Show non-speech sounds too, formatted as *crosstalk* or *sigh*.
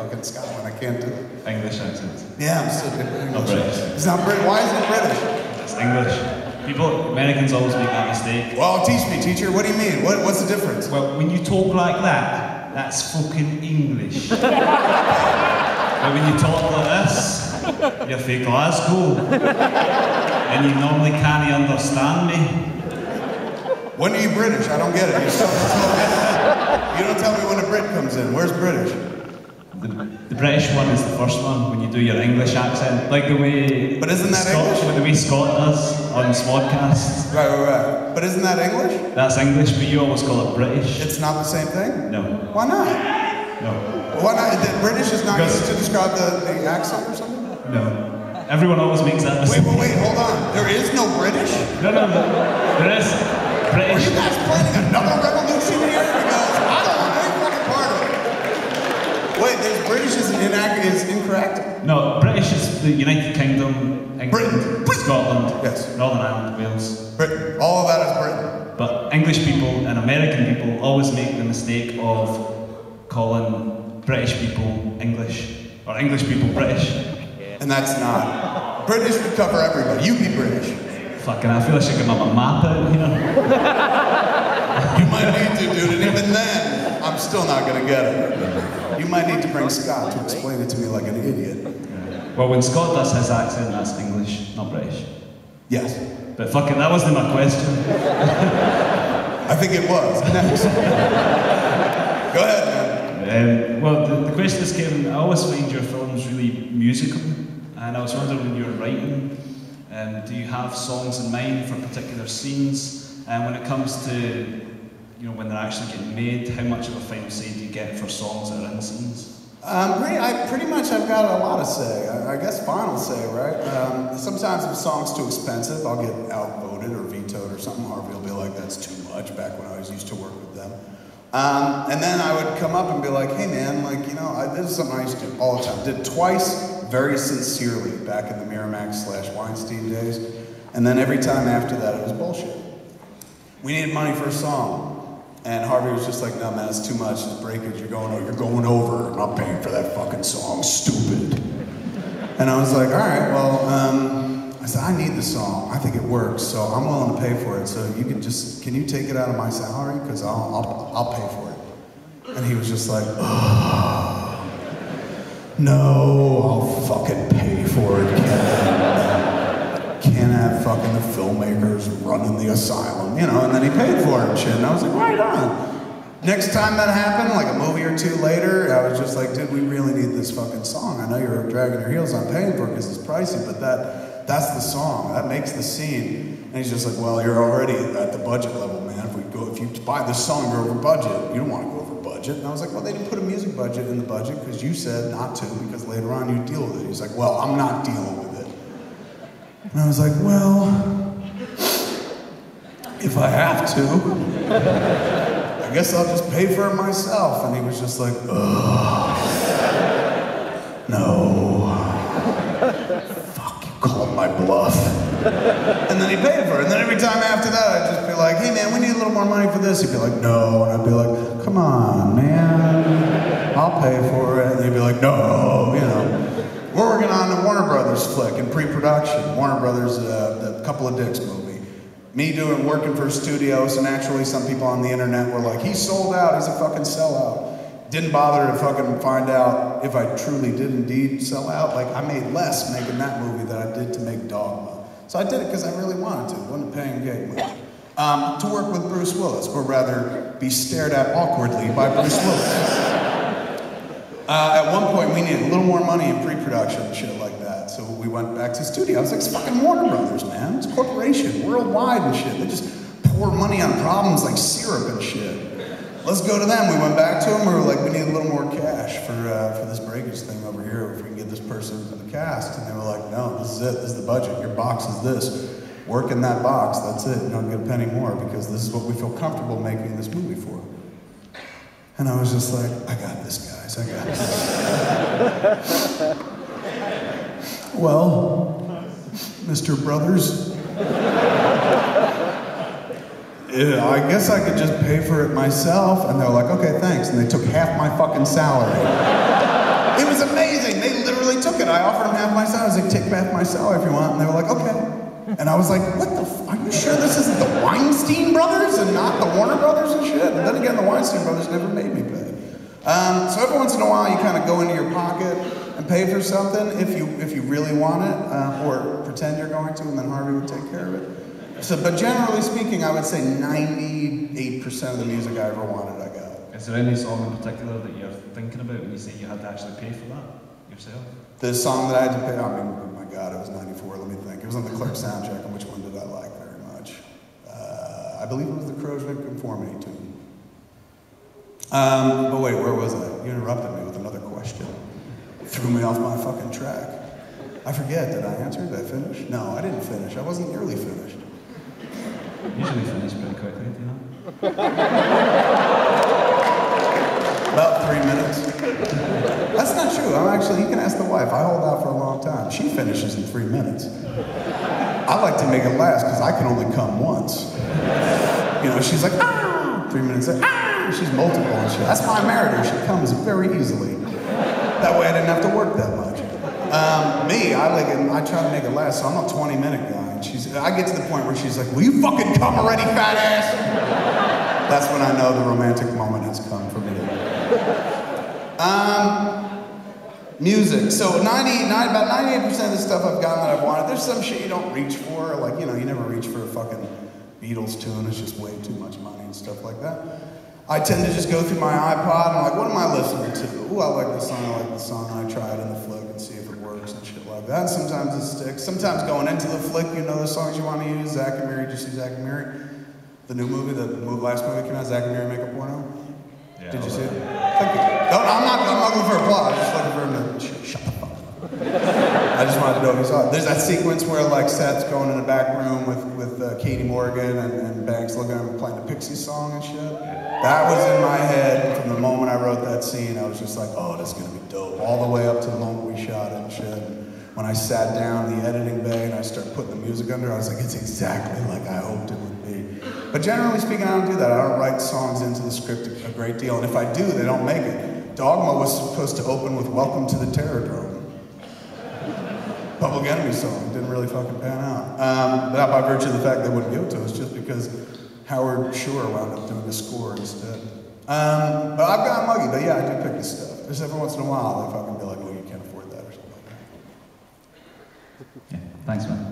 fucking Scotland. I can't do it. English accent. Yeah, I'm still doing Not English. British. It's not British. Why is it British? It's English. People, Americans always make that mistake. Well, teach me, teacher. What do you mean? What, what's the difference? Well, when you talk like that, that's fucking English. *laughs* but when you talk like this, you're from Glasgow. and you normally can't understand me. When are you British? I don't get it. You, *laughs* you don't tell me when a Brit comes in. Where's British? The, the British one is the first one when you do your English accent, like the way. But isn't that Scott, English? The way Scott does on Smodcast. Right, right, right. But isn't that English? That's English, but you always call it British. It's not the same thing? No, Why not? no, Why not? The British is not Because- used to describe the, the accent or something? no. Everyone always makes that Wait, mistake. wait, wait, hold on. There is no British? No, no, no. There is Are you guys planning another revolution here? Because I don't want any fucking part of it. Wait, British is, inaccurate, is incorrect? No, British is the United Kingdom, England, Britain. Scotland, Yes. Northern Ireland, Wales. Britain. All of that is Britain. But English people and American people always make the mistake of calling British people English or English people British. And that's not. British would cover everybody. You'd be British. Fucking, I feel I should give them a map out here. *laughs* You might need to, dude, and even then, still not gonna get it. You might need to bring Scott to explain it to me like an idiot. Well, when Scott does his accent, that's English, not British. Yes. But fucking, that wasn't my question. I think it was. Next. Go ahead, man. Um, well, the, the question is, Kevin, I always find your films really musical, and I was wondering when you're writing, um, do you have songs in mind for particular scenes? And when it comes to, you know, when they're actually getting made, how much of a final say do you get for songs that are in? Um, pretty, I, pretty much I've got a lot of say. I, I guess final say, right? Um, sometimes if a song's too expensive, I'll get outvoted or vetoed or something. Harvey will be like, that's too much, back when I was used to work with them. Um, and then I would come up and be like, hey man, like, you know, I, this is something I used to do all the time. Did twice very sincerely back in the Miramax slash Weinstein days. And then every time after that, it was bullshit. We needed money for a song. And Harvey was just like, no, man, it's too much. It's breakage. You're going, you're going over. I'm not paying for that fucking song. Stupid. And I was like, all right, well, um, I said, I need the song. I think it works. So I'm willing to pay for it. So you can just, can you take it out of my salary? Because I'll, I'll, I'll pay for it. And he was just like, oh, no, I'll fucking pay for it, Ken. Can't have fucking the filmmakers running the asylum, you know, and then he paid for it and shit. And I was like, right on. Next time that happened, like a movie or two later, I was just like, dude, we really need this fucking song. I know you're dragging your heels on paying for it because it's pricey, but that that's the song. That makes the scene. And he's just like, well, you're already at the budget level, man. If we go, if you buy this song, you're over budget. You don't want to go over budget. And I was like, well, they didn't put a music budget in the budget because you said not to, because later on you deal with it. He's like, well, I'm not dealing with it. And I was like, well, if I have to, I guess I'll just pay for it myself. And he was just like, ugh, no. Fuck, you called my bluff. And then he paid for it. And then every time after that, I'd just be like, hey man, we need a little more money for this. He'd be like, no. And I'd be like, come on, man. I'll pay for it. And he'd be like, no, you know. We're working on the Warner Brothers flick in pre-production. Warner Brothers, uh, the Couple of Dicks movie. Me doing working for studios, studio, so naturally some people on the internet were like, "He sold out, he's a fucking sellout. Didn't bother to fucking find out if I truly did indeed sell out. Like I made less making that movie than I did to make Dogma. So I did it because I really wanted to. wasn't paying gig much. Um, to work with Bruce Willis, or rather, be stared at awkwardly by Bruce Willis. Uh, at one point, we needed a little more money in pre-production and shit like that. So we went back to the studio. I was like, it's fucking Warner Brothers, man. It's a corporation, worldwide and shit. They just pour money on problems like syrup and shit. Let's go to them. We went back to them. We were like, we need a little more cash for uh, for this breakage thing over here. If we can get this person into the cast, and they were like, no, this is it. This is the budget. Your box is this. Work in that box. That's it. You don't get a penny more because this is what we feel comfortable making this movie for. And I was just like, I got this, guys. I got this. *laughs* well, Mr. Brothers, yeah, I guess I could just pay for it myself. And they're like, okay, thanks. And they took half my fucking salary. It was amazing. They literally took it. I offered them half my salary. I was like, take half my salary if you want. And they were like, okay. And I was like, what the? F- are you sure this isn't the Weinstein brothers and not the Warner brothers and shit? And then again, the Weinstein brothers never made me pay. Um, so every once in a while, you kind of go into your pocket and pay for something if you if you really want it, uh, or pretend you're going to, and then Harvey would take care of it. So, but generally speaking, I would say 98% of the music I ever wanted, I got. Is there any song in particular that you're thinking about when you say you had to actually pay for that yourself? The song that I had to pay, I mean, oh my God, it was 94, let me think. It was on the Clerk soundtrack, and which one did I like very much? Uh, I believe it was the Corrosion of Conformity tune. Um, but wait, where was I? You interrupted me with another question. Threw me off my fucking track. I forget, did I answer? Did I finish? No, I didn't finish. I wasn't nearly finished. Usually finish pretty quickly, do you know? About three minutes. That's not true. I'm actually, you can ask the wife. I hold out for a long time. She finishes in three minutes. I like to make it last because I can only come once. Know, she's like, ah! Three minutes, like, ah! She's multiple and. That's why I married her. She comes very easily. That way I didn't have to work that much. Um, me, I like I try to make it last, so I'm a 20 minute guy. And she's, I get to the point where she's like, will you fucking come already, fat ass? That's when I know the romantic moment has come for me. Um, music. So 90, 90, about 98% of the stuff I've gotten that I've wanted, there's some shit you don't reach for. Like, you know, you never reach for a fucking Beatles tune. It's just way too much money and stuff like that. I tend to just go through my iPod and I'm like, what am I listening to? Ooh, I like this song, I like this song, I try it in the flick and see if it works and shit like that. Sometimes it sticks. Sometimes going into the flick, you know the songs you want to use. Zack and Miri, did you see Zack and Miri? The new movie, the movie, last movie came out, Zack and Miri Make a Porno? Yeah, Did you see it? Thank you. No, no, I'm not, I'm not looking for applause. I'm just looking for him to shut the fuck up. I just wanted to know if you saw it. There's that sequence where like Seth's going in the back room with, with uh, Katie Morgan and, and Banks looking at him playing the Pixie song and shit. That was in my head from the moment I wrote that scene. I was just like, oh, that's gonna be dope. All the way up to the moment we shot it and shit. When I sat down in the editing bay and I started putting the music under, I was like, it's exactly like I hoped it would be. But generally speaking, I don't do that. I don't write songs into the script a great deal. And if I do, they don't make it. Dogma was supposed to open with Welcome to the Terror. Public Enemy song. Didn't really fucking pan out. Um, not by virtue of the fact they wouldn't give it to us, just because Howard Shore wound up doing the score instead. Um, but I've got muggy, but yeah, I do pick this stuff. Just every once in a while, they fucking be like, oh, you can't afford that or something like that. Yeah, thanks, man.